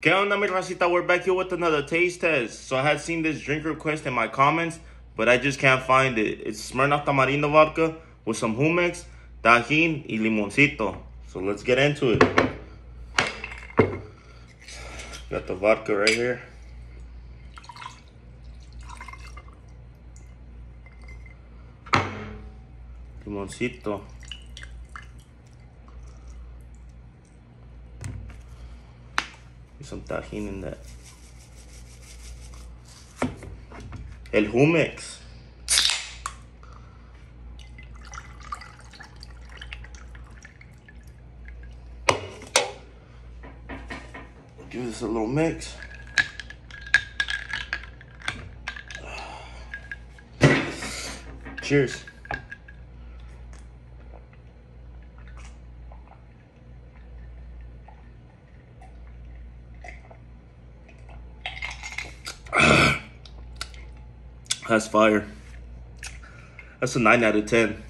¿Qué onda, mi racita? We're back here with another taste test. So I had seen this drink request in my comments, but I just can't find it. It's Smirnoff Tamarindo vodka with some Jumex, Tajín, y limoncito. So let's get into it. Got the vodka right here. Limoncito. Some Tajín in that. El Jumex. Give this a little mix. Cheers. That's fire. That's a 9 out of 10.